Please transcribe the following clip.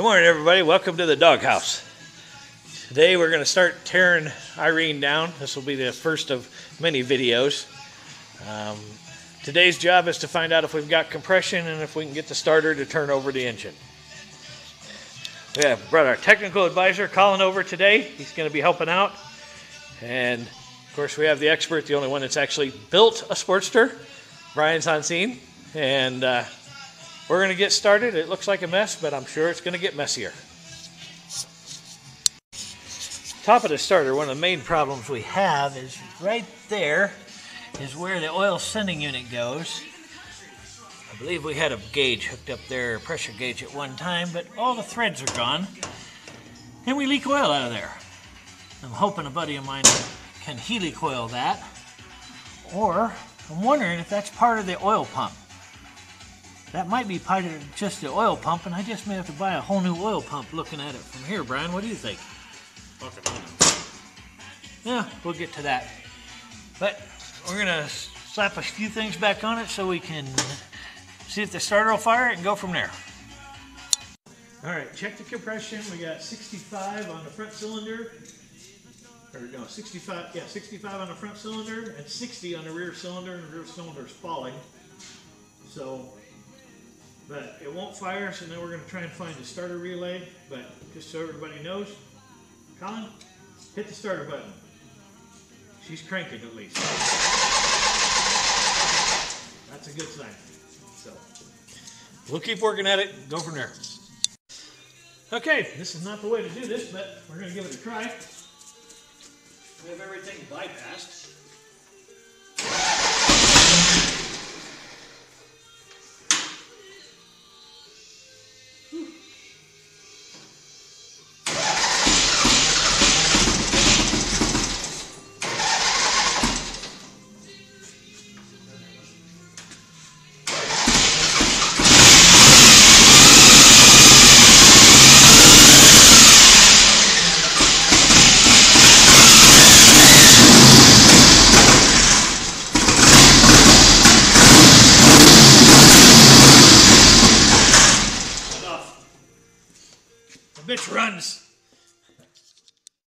Good morning, everybody. Welcome to the doghouse. Today we're going to start tearing Irene down. This will be the first of many videos. Um, today's job is to find out if we've got compression and if we can get the starter to turn over the engine. We have brought our technical advisor Colin over today. He's going to be helping out. And of course, we have the expert, the only one that's actually built a Sportster. Brian's on scene. And uh, we're going to get started. It looks like a mess, but I'm sure it's going to get messier. Top of the starter, one of the main problems we have is right there is where the oil sending unit goes. I believe we had a gauge hooked up there, pressure gauge at one time, but all the threads are gone. And we leak oil out of there. I'm hoping a buddy of mine can helicoil that. Or I'm wondering if that's part of the oil pump. That might be part of just the oil pump, and I just may have to buy a whole new oil pump looking at it from here. Brian, what do you think? Yeah, we'll get to that. But we're gonna slap a few things back on it so we can see if the starter will fire it and go from there. All right, check the compression. We got 65 on the front cylinder. Or no, 65, yeah, 65 on the front cylinder and 60 on the rear cylinder, and the rear cylinder is falling. So but it won't fire, so now we're going to try and find the starter relay. But just so everybody knows, Colin, hit the starter button. She's cranking at least. That's a good sign. So we'll keep working at it. Go from there. Okay, this is not the way to do this, but we're going to give it a try. We have everything bypassed. Bitch runs.